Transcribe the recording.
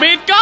Beat go!